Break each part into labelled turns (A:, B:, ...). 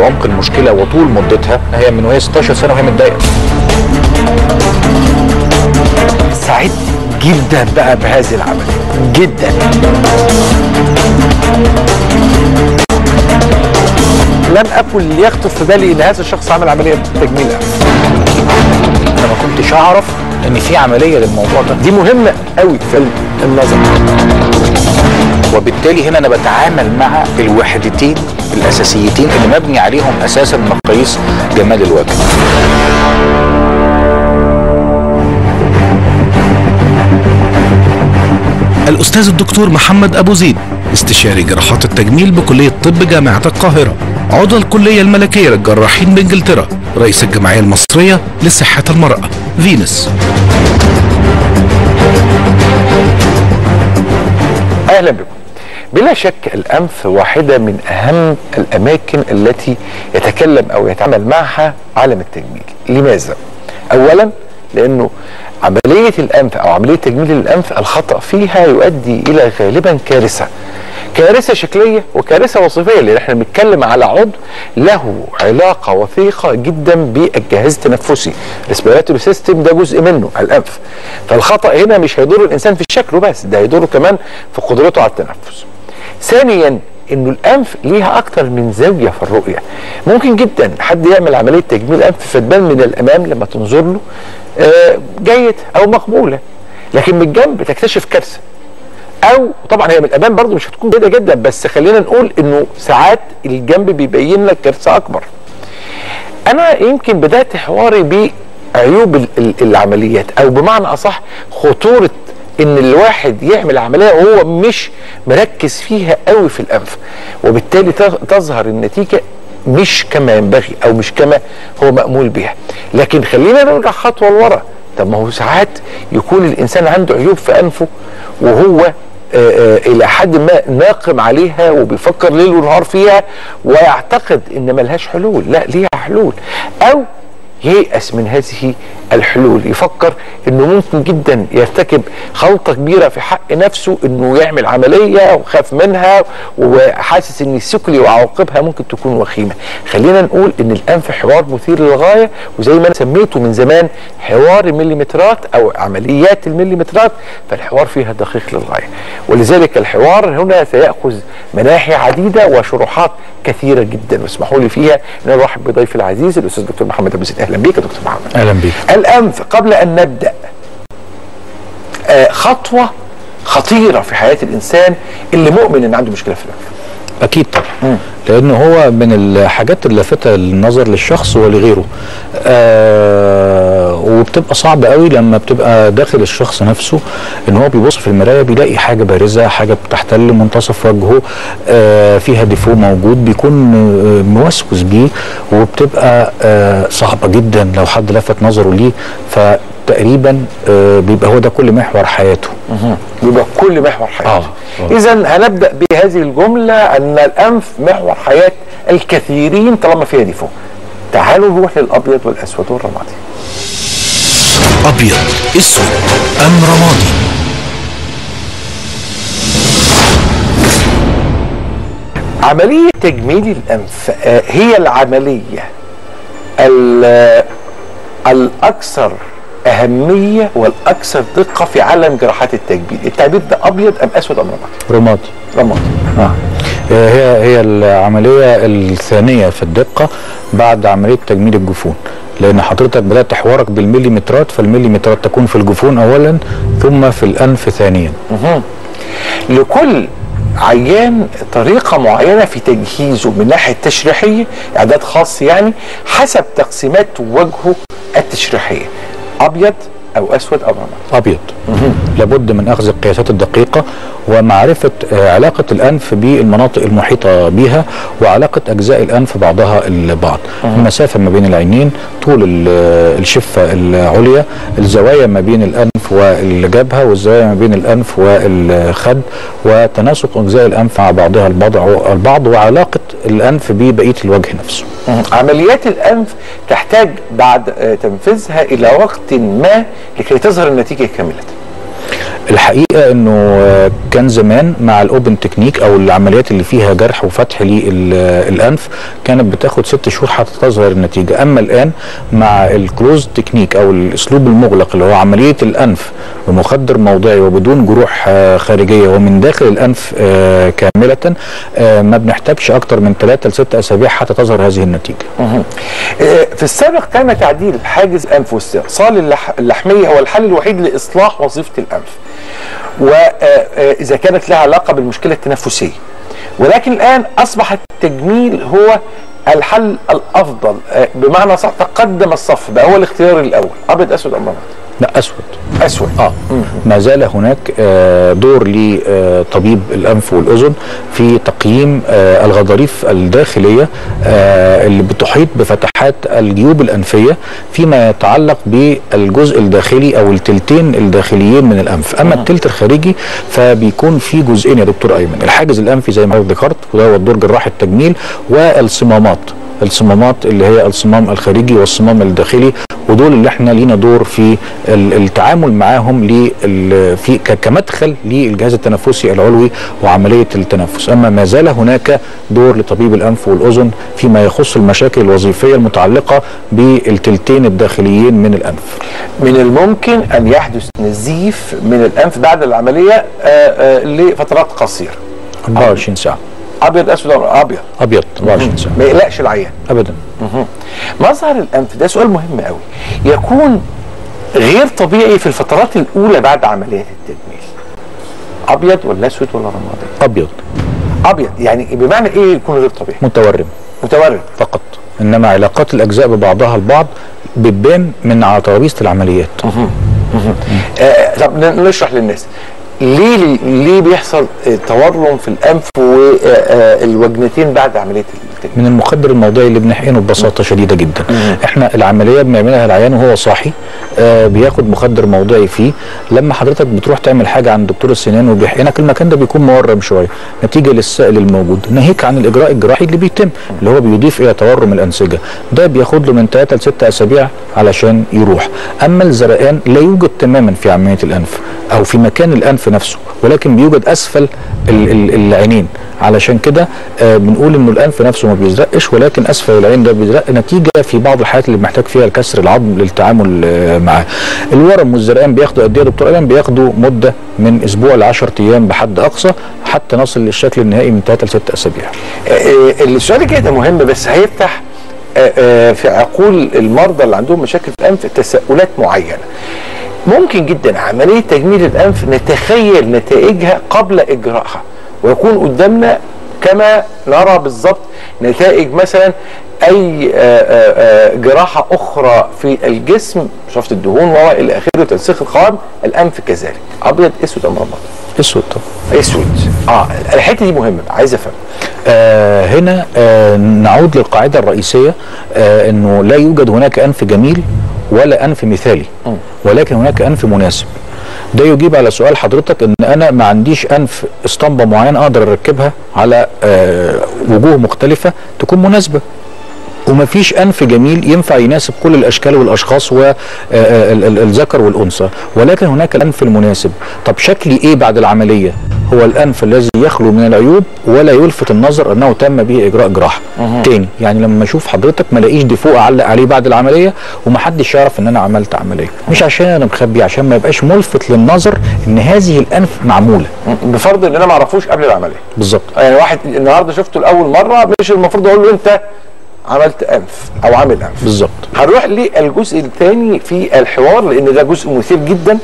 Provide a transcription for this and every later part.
A: لعمق المشكلة وطول مدتها هي من وهي 16 سنة وهي متضايقة.
B: سعيد جدا بقى بهذه العملية جدا. لم أكن ليخطر في بالي إن هذا الشخص عمل عملية تجميل
A: أنا ما كنتش أعرف إن في عملية للموضوع ده.
B: دي مهمة قوي في النظر.
A: وبالتالي هنا أنا بتعامل مع الوحدتين الأساسيتين اللي مبني عليهم أساسا مقاييس جمال الوجه.
C: الأستاذ الدكتور محمد أبو زيد استشاري جراحات التجميل بكلية طب جامعة القاهرة عضو الكلية الملكية للجراحين بإنجلترا رئيس الجمعية المصرية لصحة المرأة فينس
B: أهلا بكم. بلا شك الأنف واحدة من أهم الأماكن التي يتكلم أو يتعامل معها عالم التجميل. لماذا؟ اولا لأنه عملية الأنف أو عملية تجميل الأنف الخطأ فيها يؤدي إلى غالبا كارثة. كارثة شكلية وكارثة وظيفيه لأن إحنا بنتكلم على عضو له علاقة وثيقة جدا بالجهاز التنفسي. respiratory system ده جزء منه الأنف. فالخطأ هنا مش هيضر الإنسان في شكله بس ده هيضره كمان في قدرته على التنفس. ثانيا إنه الأنف ليها أكتر من زاوية في الرؤية. ممكن جدا حد يعمل عملية تجميل انف فتبان من الأمام لما تنظر له آه، جيد أو مقبولة لكن من الجنب تكتشف كارثة. أو طبعا هي من الأمام برضو مش هتكون جيدة جدا بس خلينا نقول إنه ساعات الجنب بيبين لك كارثة أكبر. أنا يمكن بدأت حواري بعيوب ال- ال- العمليات أو بمعنى أصح خطورة إن الواحد يعمل عملية وهو مش مركز فيها قوي في الأنف. وبالتالي تظ- تظهر النتيجة مش كما ينبغي أو مش كما هو مأمول بها. لكن خلينا نرجع خطوة لورا. طب ما هو ساعات يكون الإنسان عنده عيوب في أنفه وهو إلى حد ما ناقم عليها وبيفكر ليل ونهار فيها ويعتقد إن ملهاش حلول. لا ليها حلول. أو ييأس من هذه الحلول. يفكر إنه ممكن جدا يرتكب غلطه كبيرة في حق نفسه إنه يعمل عملية وخاف منها وحاسس إن سكلي وعواقبها ممكن تكون وخيمة. خلينا نقول إن الأنف حوار مثير للغاية وزي ما أنا سميته من زمان حوار المليمترات أو عمليات المليمترات فالحوار فيها دقيق للغاية. ولذلك الحوار هنا سيأخذ مناحي عديدة وشروحات كثيرة جدا. واسمحوا لي فيها إن أرحب بضيفي العزيز الأستاذ دكتور محمد أبو زيد أهلا بيك يا دكتور محمد.
A: أهلا بيك.
B: الأنف قبل أن نبدأ آه خطوة خطيرة في حياة الإنسان اللي مؤمن إن عنده مشكلة في الأنف.
A: أكيد طبعا. لأن هو من الحاجات اللافته للنظر للشخص ولغيره. آه وبتبقى صعب قوي لما بتبقى داخل الشخص نفسه إن هو بيبص في المراية بيلاقي حاجة بارزة حاجة بتحتل منتصف وجهه آه فيها ديفو موجود بيكون آه موسوس بيه وبتبقى آه صعبة جدا لو حد لفت نظره ليه. فتقريبا آه بيبقى هو ده كل محور حياته.
B: يبقى كل محور حياته.
A: آه، آه.
B: اذا هنبدأ بهذه الجملة أن الأنف محور حياة الكثيرين طالما فيها ديفو. تعالوا نروح للأبيض والأسود والرمادي.
C: أبيض أسود أم رمادي؟
B: عملية تجميل الأنف آه، هي العملية ال- الأكثر أهمية والأكثر دقة في عالم جراحات التجميل التعبير ده أبيض أم أسود أم رمادي؟
A: رمادي.
B: رمادي.
A: آه. هي هي العملية الثانية في الدقة بعد عملية تجميل الجفون. لأن حضرتك بدأت حوارك بالمليمترات فالمليمترات تكون في الجفون اولا ثم في الأنف ثانيا.
B: لكل عيان طريقة معينة في تجهيزه من ناحية تشريحية إعداد خاص يعني حسب تقسيمات وجهه التشريحية. أبيض أو أسود أو رمادي
A: أبيض. لابد من أخذ القياسات الدقيقة ومعرفة آه، علاقة الأنف بالمناطق المحيطة بها وعلاقة أجزاء الأنف بعضها البعض. المسافة ما بين العينين طول ال- الشفة العليا الزوايا ما بين الأنف والجبهة والزوايا ما بين الأنف والخد وتناسق أجزاء الأنف مع بعضها البعض البعض وعلاقة الأنف ببقية الوجه نفسه.
B: عمليات الأنف تحتاج بعد آه، تنفيذها إلى وقت ما لكي تظهر النتيجة كاملة.
A: الحقيقة إنه كان زمان مع الأوبن تكنيك أو العمليات اللي فيها جرح وفتح للأنف كانت بتاخد ست شهور حتى تظهر النتيجة. أما الآن مع ال closed technique أو الأسلوب المغلق اللي هو عملية الأنف بمخدر موضعي وبدون جروح آه، خارجية ومن داخل الأنف آه، كاملة آه، ما بنحتاجش أكتر من ثلاثة لست أسابيع حتى تظهر هذه
B: النتيجة. في السابق تم تعديل حاجز واستئصال اللح... اللحمية هو الحل الوحيد لإصلاح وظيفة الأنف. وإذا كانت لها علاقة بالمشكلة التنفسية ولكن الآن اصبح التجميل هو الحل الأفضل آه، بمعنى صح تقدم الصف بقى هو الاختيار الأول أبيض أسود أم؟
A: لا أسود.
B: أسود.
A: آه. ما زال هناك آه، دور لطبيب الأنف والأذن في تقييم آه، الغضاريف الداخلية آه، اللي بتحيط بفتحات الجيوب الأنفية فيما يتعلق بالجزء الداخلي أو التلتين الداخليين من الأنف. أما التلت الخارجي فبيكون في جزئين يا دكتور أيمن. الحاجز الأنفي زي ما حضرتك ذكرت وده هو الدور جراح التجميل والصمامات. الصمامات اللي هي الصمام الخارجي والصمام الداخلي ودول اللي إحنا لينا دور في ال- التعامل معاهم في كمدخل للجهاز التنفسي العلوي وعملية التنفس. أما ما زال هناك دور لطبيب الأنف والأذن فيما يخص المشاكل الوظيفية المتعلقة بالتلتين الداخليين من الأنف.
B: من الممكن أن يحدث نزيف من الأنف بعد العملية آه، آه، لفترات قصيرة.
A: 24
B: ساعة. أبيض أسود أبيض.
A: أبيض. 24 ساعه
B: ما يقلقش العيان.
A: ابدا.
B: مظهر الأنف ده سؤال مهم قوي يكون غير طبيعي في الفترات الأولى بعد عمليات التجميل. أبيض ولا أسود ولا رمادي؟
A: أبيض.
B: أبيض. يعني بمعنى إيه يكون غير طبيعي؟
A: متورم.
B: متورم.
A: فقط. إنما علاقات الأجزاء ببعضها البعض بتبان من على ترابيزة العمليات.
B: آه طب نشرح للناس. ليه ليه بيحصل آه، تورم في الأنف والوجنتين بعد عملية التجميل
A: من المخدر الموضعي اللي بنحقنه ببساطة شديدة جدا. إحنا العملية بنعملها العيان وهو صاحي آه بياخد مخدر موضعي فيه. لما حضرتك بتروح تعمل حاجة عند دكتور السنان وبيحقنك المكان ده بيكون مورم شوية. نتيجة للسائل الموجود. ناهيك عن الإجراء الجراحي اللي بيتم اللي هو بيضيف إلى تورم الأنسجة. ده بياخد له من 3 ل 6 أسابيع علشان يروح. أما الزرقان لا يوجد تماما في عملية الأنف أو في مكان الأنف نفسه ولكن بيوجد أسفل ال- ال- العينين علشان كده آه بنقول إنه الانف نفسه ما بيزرقش ولكن أسفل العين ده بيزرق نتيجة في بعض الحالات اللي محتاج فيها كسر العظم للتعامل آه معاه. الورم والزرقان بياخدوا قد إيه يا دكتور ايمن؟ بياخدوا مدة من أسبوع ل 10 أيام بحد أقصى حتى نصل للشكل النهائي من 3 ل 6 أسابيع.
B: آه، السؤال الجاي ده مهم بس هيفتح في عقول المرضى اللي عندهم مشاكل في الأنف تساؤلات معينة ممكن جدا عملية تجميل الأنف نتخيل نتائجها قبل اجراءها ويكون قدامنا كما نرى بالظبط نتائج مثلا أي آه، آه، آه، جراحة أخرى في الجسم شفط الدهون والى آخره تنسيق القوام الأنف كذلك. أبيض أسود أم رمادي
A: أسود طبعا.
B: أسود. آه الحتة دي مهمة عايز أفهم.
A: آه هنا آه نعود للقاعدة الرئيسية آه إنه لا يوجد هناك أنف جميل ولا أنف مثالي. ولكن هناك أنف مناسب. ده يجيب على سؤال حضرتك إن أنا ما عنديش أنف اسطمبة معينة أقدر أركبها على آه وجوه مختلفة تكون مناسبة. ومفيش أنف جميل ينفع يناسب كل الأشكال والأشخاص والذكر والأنثى. ولكن هناك الأنف المناسب. طب شكلي إيه بعد العملية؟ هو الأنف الذي يخلو من العيوب ولا يلفت النظر أنه تم به إجراء جراحة. تاني يعني لما أشوف حضرتك ما ألاقيش ديفوق أعلق عليه بعد العملية ومحدش يعرف إن أنا عملت عملية. مش عشان أنا مخبي عشان ما يبقاش ملفت للنظر إن هذه الأنف معمولة.
B: بفرض إن أنا ما أعرفوش قبل العملية.
A: بالظبط.
B: يعني واحد النهارده شفته لأول مرة مش المفروض أقول له أنت عملت أنف أو عامل أنف.
A: بالظبط.
B: هنروح للجزء الثاني في الحوار لأن ده جزء مثير جدا.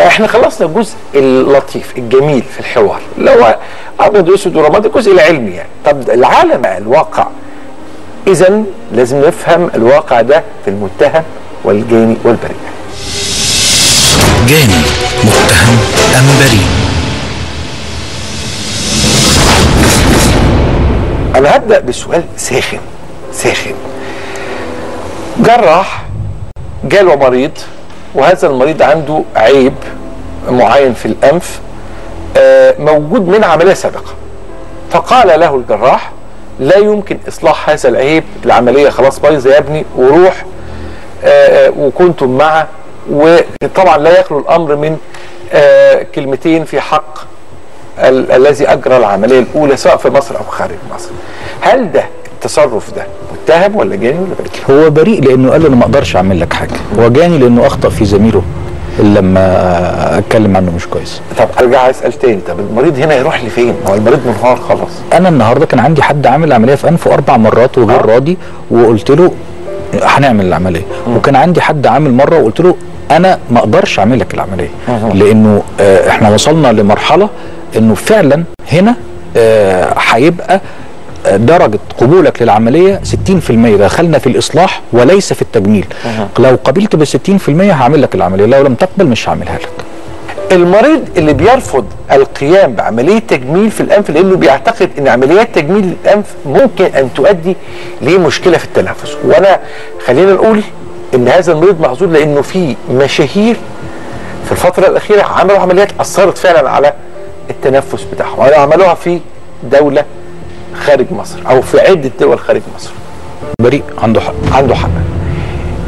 B: إحنا خلصنا الجزء اللطيف الجميل في الحوار اللي هو أبيض وأسود ورمادي الجزء العلمي يعني. طب العالم الواقع. اذا لازم نفهم الواقع ده في المتهم والجاني والبريء.
C: جاني متهم أم بريء.
B: أنا هبدأ بسؤال ساخن ساخن. جراح جاله مريض وهذا المريض عنده عيب معين في الأنف آه، موجود من عملية سابقة. فقال له الجراح لا يمكن إصلاح هذا العيب العملية خلاص بايظة يا ابني وروح آه، آه، وكنتم معه. وطبعا لا يخلو الأمر من كلمتين في حق ال- الذي أجرى العملية الأولى سواء في مصر أو خارج مصر. هل ده التصرف ده متهم ولا جاني ولا بريء
A: هو بريء لأنه قال له أنا ما أقدرش أعمل لك حاجة. هو جاني لأنه أخطأ في زميله اللي لما أتكلم عنه مش كويس.
B: طب أرجع أسأل تاني. طب المريض هنا يروح لفين؟ هو المريض منهار خلاص.
A: أنا النهارده كان عندي حد عامل عمليه في أنفه أربع مرات وغير
B: آه.
A: راضي وقلت له هنعمل العملية. وكان عندي حد عامل مرة وقلت له أنا ما أقدرش أعمل لك العملية. لأنه آه، إحنا وصلنا لمرحلة إنه فعلا هنا آه، هيبقى درجة قبولك للعملية 60% دخلنا في الإصلاح وليس في التجميل. لو قبلت بال 60% هعمل لك العملية. لو لم تقبل مش هعملها لك.
B: المريض اللي بيرفض القيام بعملية تجميل في الأنف لأنه بيعتقد إن عمليات تجميل الأنف ممكن أن تؤدي لمشكلة في التنفس. وأنا خلينا نقول إن هذا المريض محظوظ لأنه في مشاهير في الفترة الأخيرة عملوا عمليات أثرت فعلا على التنفس بتاعهم. أو عملوها في دولة خارج مصر أو في عدة دول خارج مصر.
A: بريء عنده حق.
B: عنده حق.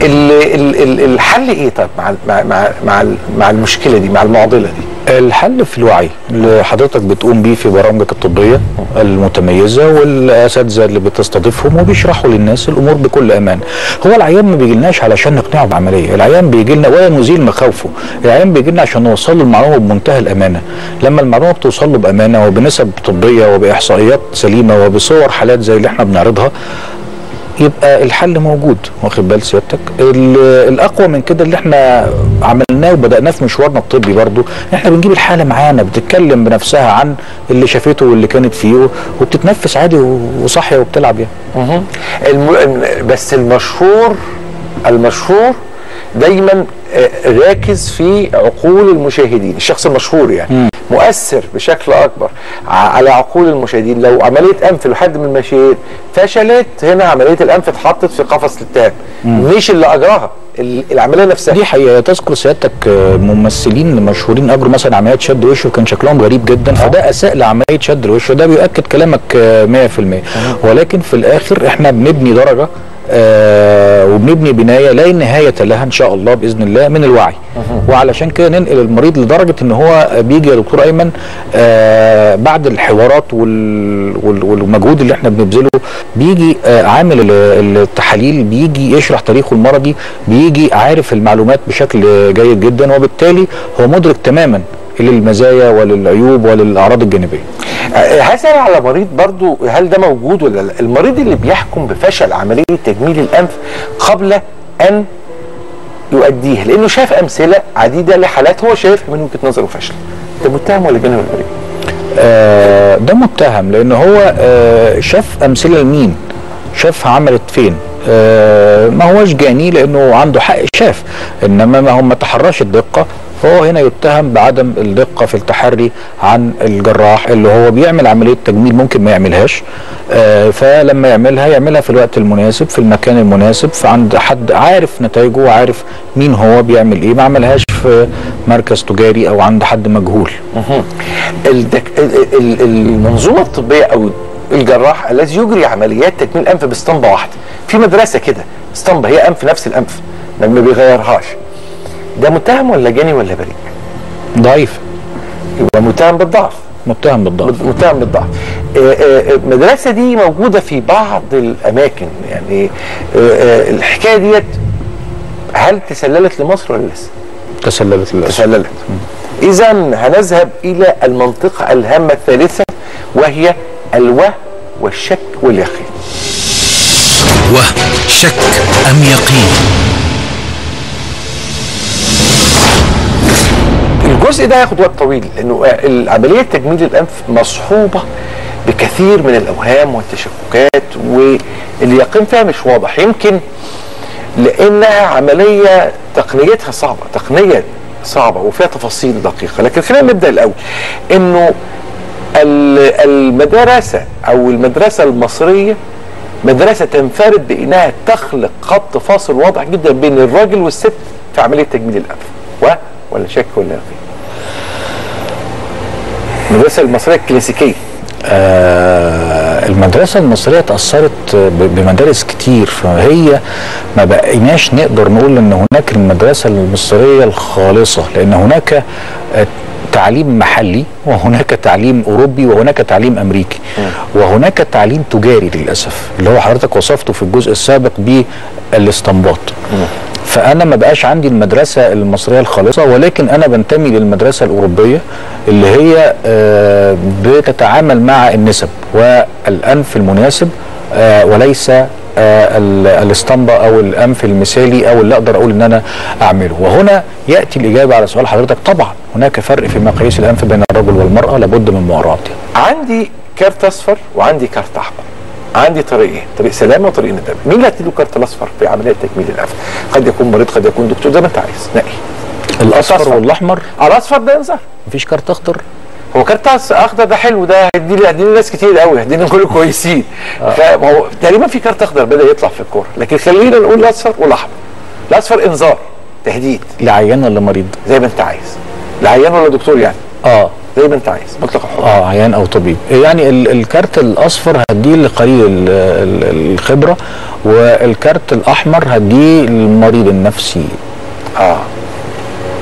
B: ال ال ال الحل إيه طيب مع مع مع مع المشكلة دي مع المعضلة دي؟
A: الحل في الوعي اللي حضرتك بتقوم بيه في برامجك الطبية المتميزة والاساتذه اللي بتستضيفهم وبيشرحوا للناس الأمور بكل أمان. هو العيان ما بيجيلناش علشان نقنعه بعملية، العيان بيجي لنا ولا نزيل مخاوفه، العيان بيجي لنا عشان نوصل له المعلومه بمنتهى الأمانة. لما المعلومة بتوصل له بأمانة وبنسب طبية وبإحصائيات سليمة وبصور حالات زي اللي إحنا بنعرضها يبقى الحل موجود واخد بال سيادتك ال- الأقوى من كده اللي إحنا عملناه وبدأناه في مشوارنا الطبي برضو إحنا بنجيب الحالة معانا بتتكلم بنفسها عن اللي شافته واللي كانت فيه وبتتنفس عادي وصاحيه وبتلعب يعني.
B: بس المشهور المشهور دايما آه، راكز في عقول المشاهدين الشخص المشهور يعني. مؤثر بشكل أكبر على عقول المشاهدين. لو عملية أنف لحد من المشاهير فشلت هنا عملية الأنف اتحطت في قفص الاتهام مش اللي أجراها ال- العملية نفسها.
A: دي حقيقة. تذكر سيادتك آه، ممثلين مشهورين اجروا مثلا عمليات شد وش وكان شكلهم غريب جدا فده أساء لعملية شد الوش وده بيؤكد كلامك آه، 100% ولكن في الآخر إحنا بنبني درجة آه وبنبني بناية لا نهاية لها إن شاء الله بإذن الله من الوعي. وعلشان كده ننقل المريض لدرجة إن هو بيجي يا دكتور أيمن آه بعد الحوارات وال وال والمجهود اللي إحنا بنبذله بيجي آه عامل ال- التحاليل بيجي يشرح تاريخه المرضي بيجي عارف المعلومات بشكل جيد جدا وبالتالي هو مدرك تماما للمزايا وللعيوب وللأعراض
B: الجانبية. هسأل على مريض برضو هل ده موجود ولا لا؟ المريض اللي بيحكم بفشل عملية تجميل الأنف قبل أن يؤديها لأنه شاف أمثلة عديدة لحالات هو شايفها من وجهة نظره فشل. ده متهم ولا جانب بريء؟
A: آه، ده متهم لأن هو آه، شاف أمثلة لمين؟ شافها عملت فين؟ آه، ما هوش جاني لأنه عنده حق شاف. إنما ما هو ما تحرش الدقة فهو هنا يتهم بعدم الدقة في التحري عن الجراح اللي هو بيعمل عملية تجميل ممكن ما يعملهاش. آه، فلما يعملها يعملها في الوقت المناسب في المكان المناسب فعند حد عارف نتائجه وعارف مين هو بيعمل إيه. ما عملهاش في مركز تجاري أو عند حد مجهول.
B: الدك... ال- ال- المنظومة الطبية أو الجراح الذي يجري عمليات تجميل أنف باسطمبة واحدة. في مدرسة كده اسطمبة هي أنف نفس الأنف ما ما بيغيرهاش. ده متهم ولا جاني ولا بريء؟
A: ضعيف.
B: يبقى متهم بالضعف.
A: متهم بالضعف.
B: متهم بالضعف. آه، آه، المدرسة دي موجودة في بعض الأماكن يعني آه، آه، الحكاية ديت هل تسللت لمصر ولا لسه؟
A: تسللت للأسف.
B: تسللت. إذا هنذهب إلى المنطقة الهامة الثالثة وهي الوه والشك واليقين.
C: وهم شك أم يقين؟
B: الجزء ده هياخد وقت طويل لأنه عمليه تجميل الأنف مصحوبة بكثير من الأوهام والتشككات واليقين فيها مش واضح. يمكن لأنها عملية تقنيتها صعبة تقنية صعبة وفيها تفاصيل دقيقة. لكن خلينا نبدأ الأول. إنه ال- المدرسة أو المدرسة المصرية مدرسة تنفرد بإنها تخلق خط فاصل واضح جدا بين الراجل والست في عملية تجميل الأنف. ولا شك ولا يقين. المدرسة المصرية الكلاسيكية.
A: آه فالمدرسه المصرية تأثرت ب- بمدارس كتير فهي ما بقيناش نقدر نقول إن هناك المدرسة المصرية الخالصة لأن هناك آه، تعليم محلي وهناك تعليم أوروبي وهناك تعليم أمريكي وهناك تعليم تجاري للأسف اللي هو حضرتك وصفته في الجزء السابق بالاستنباط فأنا ما بقاش عندي المدرسة المصرية الخالصة ولكن أنا بنتمي للمدرسة الأوروبية اللي هي آه، بتتعامل مع النسب والأنف المناسب آه، وليس آه، ال- الاسطمبة أو الأنف المثالي أو اللي أقدر أقول إن أنا أعمله. وهنا يأتي الإجابة على سؤال حضرتك. طبعا هناك فرق في مقاييس الأنف بين الرجل والمرأة لابد من مراعاتها
B: عندي كارت أصفر وعندي كارت أحمر. عندي طريقين طريق سلامه وطريق ندامه مين اللي هتديله كارت الأصفر في عملية تجميل الانف قد يكون مريض قد يكون دكتور زي ما أنت عايز. نقي.
A: الأصفر
B: الأصفر.
A: والأحمر؟
B: الأصفر ده انذار
A: مفيش كارت أخضر؟
B: هو كارت أخضر ده حلو ده هيدي هيديني ناس كتير قوي هيديني كل كويسين. فهو تقريبا في كارت أخضر بدأ يطلع في الكورة. لكن خلينا نقول الأصفر والأحمر. الأصفر إنذار تهديد.
A: لعيان ولا مريض؟
B: زي ما أنت عايز. العيان ولا دكتور يعني؟
A: آه.
B: زي ما انت عايز مطلق الحر
A: آه عيان أو طبيب. يعني ال- الكارت الأصفر هديه لقليل ال- ال- الخبرة والكارت الأحمر هديه للمريض النفسي.
B: آه.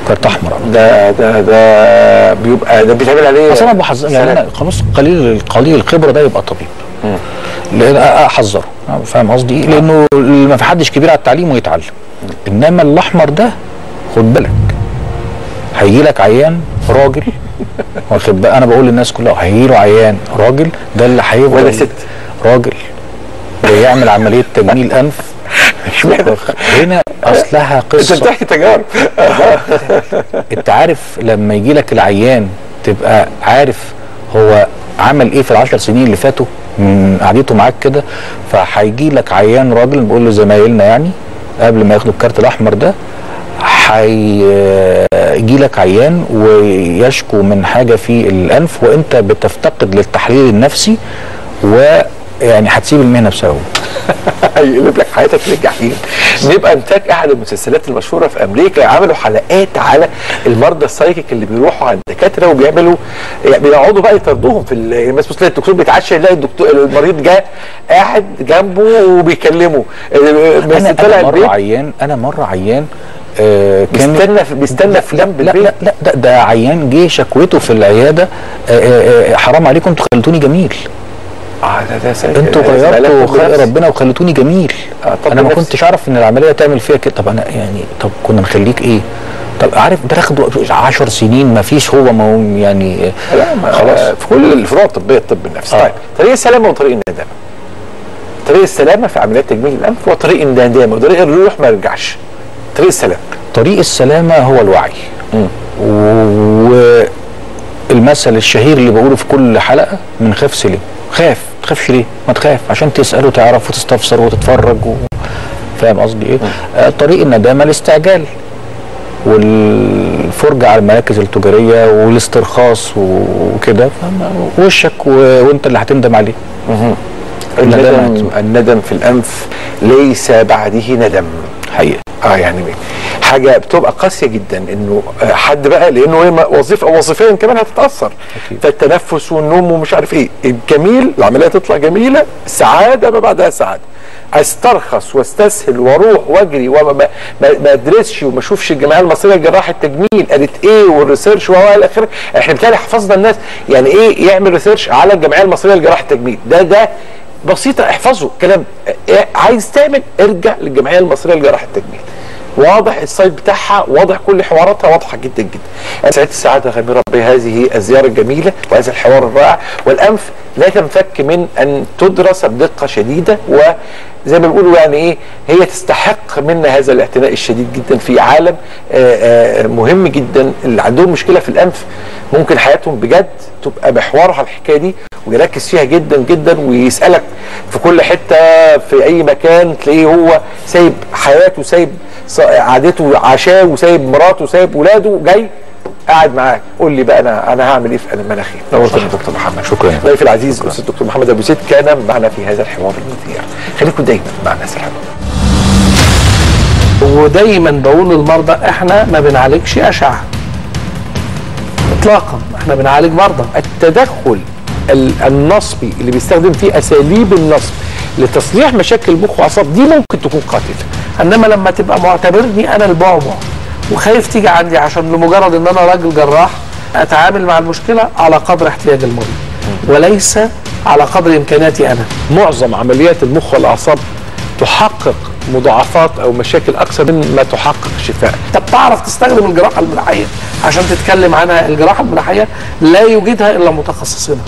A: كارت أحمر.
B: ده ده ده بيبقى ده بيتعمل عليه
A: أصل أنا بحذر يعني. أنا خلاص قليل قليل الخبرة ده يبقى طبيب. لأن أحذره. فاهم قصدي إيه؟ لأنه ما في حدش كبير على التعليم ويتعلم. إنما الأحمر ده خد بالك هيجي لك عيان راجل. واخد بقى؟ أنا بقول للناس كلها هيجي له عيان راجل ده اللي هيفضل
B: ولا ست؟
A: راجل. بيعمل عملية تجميل
B: أنف؟
A: هنا أصلها
B: أنت
A: قصة.
B: بتحكي تجارب.
A: أنت عارف لما يجي لك العيان تبقى عارف هو عمل إيه في العشر سنين اللي فاتوا؟ من قعدته معاك كده؟ فهيجي لك عيان راجل بقول له زمايلنا يعني قبل ما ياخدوا الكارت الأحمر ده هيجي لك عيان ويشكو من حاجة في الأنف وأنت بتفتقد للتحليل النفسي ويعني هتسيب المهنة بسببه.
B: هيقلب لك حياتك للجحيم نبقى انتاج أحد المسلسلات المشهورة في أمريكا. عملوا حلقات على المرضى السايكيك اللي بيروحوا عند الدكاتره وبيعملوا يعني بيقعدوا بقى يطردوهم في ال- يعني مثلا تلاقي الدكتور بيتعشى يلاقي الدكتور المريض جه قاعد جنبه وبيكلمه.
A: أنا, أنا
B: مرة
A: عيان أنا مرة عيان آه كان
B: بيستنى في بيستنى في جنب
A: لا
B: البيت.
A: لا لا ده, ده عيان جه شكوته في العيادة. آه آه حرام عليكم أنتوا خليتوني جميل. آه.
B: أنتوا
A: غيرتوا خلق. ربنا وخليتوني جميل. أنا ما. كنتش أعرف إن العملية تعمل فيها كده. طب أنا يعني طب كنا نخليك إيه؟ طب عارف ده تاخد 10 سنين ما فيش هو ما هو يعني
B: لا ما
A: خلاص.
B: في كل الفروع الطبية الطب النفسي.
A: آه.
B: طيب طريق السلامة وطريق الندامة. طريق السلامة في عمليات تجميل الأنف وطريق الندامة. وطريق الروح ما يرجعش. طريق السلامه
A: طريق السلامه هو الوعي. والمثل الشهير اللي بقوله في كل حلقة من خاف سلم خاف. تخافش ليه؟ ما تخاف عشان تسال وتعرف وتستفسر وتتفرج و... فاهم قصدي إيه؟ آه طريق الندامة الاستعجال والفرجه على المراكز التجارية والاسترخاص وكده. وشك و... وانت اللي هتندم عليه. الندامة
B: الندم الندم في الأنف ليس بعده ندم.
A: حقيقة.
B: آه يعني حاجة بتبقى قاسية جدا إنه آه، حد بقى لأنه وظيفة وظيفيا كمان هتتأثر.
A: أكيد.
B: فالتنفس والنوم ومش عارف إيه. الجميل العملية تطلع جميلة سعادة ما بعدها سعادة. أسترخص وأستسهل وأروح وأجري وما ما, أدرسش وما أشوفش الجمعية المصرية لجراحه التجميل قالت إيه وال research والى آخره. إحنا بالتالي حفظنا الناس. يعني إيه يعمل research على الجمعية المصرية لجراحه التجميل ده ده بسيطة احفظه كلام. إيه عايز تعمل ارجع للجمعية المصرية لجراحه التجميل. واضح ال site بتاعها واضح كل حواراتها واضحة جدا جدا. أنا سعدت السعاده غامره بهذه الزيارة الجميلة وهذا الحوار الرائع. والأنف لا تنفك من أن تدرس بدقة شديدة وزي ما بيقولوا يعني إيه هي تستحق منا هذا الاعتناء الشديد جدا في عالم آه، آه، مهم جدا. اللي عندهم مشكلة في الأنف ممكن حياتهم بجد تبقى محورها الحكاية دي. ويركز فيها جدا جدا ويسألك في كل حتة في أي مكان تلاقيه هو سايب حياته سايب عادته عشاه وسايب مراته وسايب ولاده جاي قاعد معاك. قول لي بقى أنا أنا هعمل إيه في المناخير نورتني يا دكتور محمد.
A: شكراً.
B: ضيفي العزيز الاستاذ الدكتور محمد أبو زيد كان معنا في هذا الحوار المثير خليكم دايما مع الناس الحلوة.
D: ودايما بقول للمرضى إحنا ما بنعالجش أشعة. اطلاقا. إحنا بنعالج مرضى.
B: التدخل ال- النصبي اللي بيستخدم فيه أساليب النصب لتصليح مشاكل المخ والأعصاب دي ممكن تكون قاتلة.
D: إنما لما تبقى معتبرني أنا البعبع وخايف تيجي عندي عشان لمجرد إن أنا راجل جراح أتعامل مع المشكلة على قدر احتياج المريض. وليس على قدر امكانياتي أنا.
B: معظم عمليات المخ والأعصاب تحقق مضاعفات أو مشاكل أكثر من ما تحقق شفاء.
D: طب تعرف تستخدم الجراحة المناحية عشان تتكلم عنها. الجراحة المناحية لا يوجدها إلا متخصصينها.